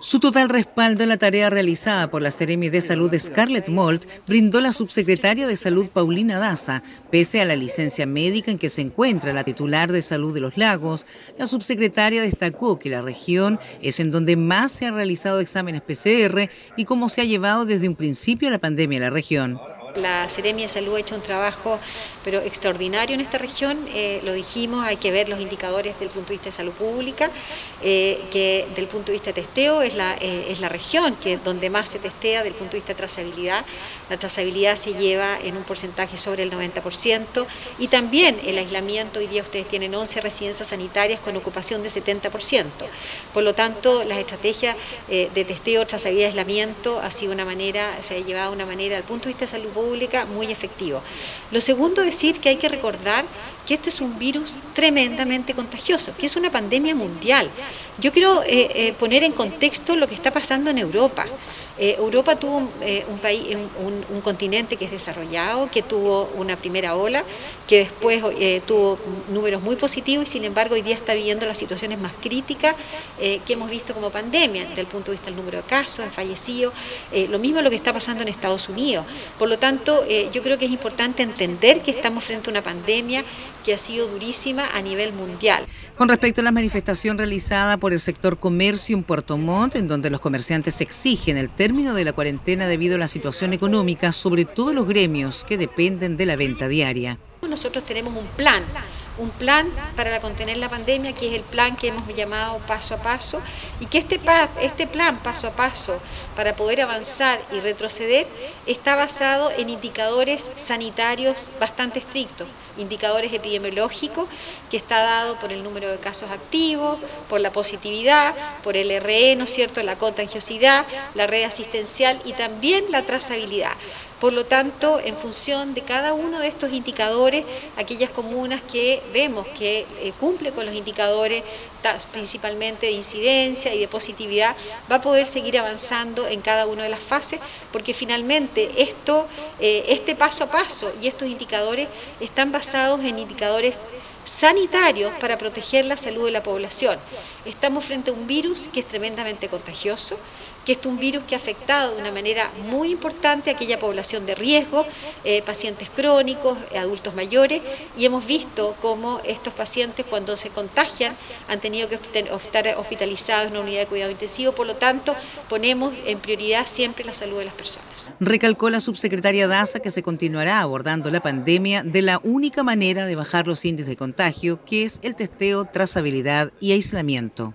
Su total respaldo en la tarea realizada por la Seremi de Salud Scarlett Molt brindó la subsecretaria de Salud Paulina Daza. Pese a la licencia médica en que se encuentra la titular de Salud de los Lagos, la subsecretaria destacó que la región es en donde más se han realizado exámenes PCR y cómo se ha llevado desde un principio la pandemia en la región. La Seremia de Salud ha hecho un trabajo pero extraordinario en esta región, eh, lo dijimos, hay que ver los indicadores desde el punto de vista de salud pública, eh, que desde el punto de vista de testeo es la, eh, es la región que donde más se testea desde el punto de vista de trazabilidad. La trazabilidad se lleva en un porcentaje sobre el 90% y también el aislamiento, hoy día ustedes tienen 11 residencias sanitarias con ocupación de 70%. Por lo tanto, las estrategias de testeo, trazabilidad aislamiento ha sido una manera, se ha llevado de una manera, el punto de vista de salud pública, muy efectivo. Lo segundo es decir que hay que recordar que esto es un virus tremendamente contagioso, que es una pandemia mundial. Yo quiero eh, eh, poner en contexto lo que está pasando en Europa. Eh, Europa tuvo un, país, un, continente que es desarrollado, que tuvo una primera ola, que después tuvo números muy positivos y sin embargo hoy día está viviendo las situaciones más críticas que hemos visto como pandemia, desde el punto de vista del número de casos, en fallecidos, lo mismo lo que está pasando en Estados Unidos. Por lo tanto, yo creo que es importante entender que estamos frente a una pandemia que ha sido durísima a nivel mundial. Con respecto a la manifestación realizada por el sector comercio en Puerto Montt, en donde los comerciantes exigen el término de la cuarentena debido a la situación económica, sobre todo los gremios que dependen de la venta diaria. Nosotros tenemos un plan un plan para contener la pandemia, que es el plan que hemos llamado paso a paso, y que este, este plan paso a paso para poder avanzar y retroceder está basado en indicadores sanitarios bastante estrictos, indicadores epidemiológicos, que está dado por el número de casos activos, por la positividad, por el RE, ¿no es cierto?, la contagiosidad, la red asistencial y también la trazabilidad. Por lo tanto, en función de cada uno de estos indicadores, aquellas comunas que vemos que eh, cumple con los indicadores principalmente de incidencia y de positividad, va a poder seguir avanzando en cada una de las fases, porque finalmente esto, eh, este paso a paso y estos indicadores están basados en indicadores sanitarios para proteger la salud de la población. Estamos frente a un virus que es tremendamente contagioso, que es un virus que ha afectado de una manera muy importante a aquella población de riesgo, eh, pacientes crónicos, adultos mayores, y hemos visto cómo estos pacientes cuando se contagian han tenido que estar hospitalizados en una unidad de cuidado intensivo, por lo tanto ponemos en prioridad siempre la salud de las personas. Recalcó la subsecretaria Daza que se continuará abordando la pandemia de la única manera de bajar los índices de contagio, que es el testeo, trazabilidad y aislamiento.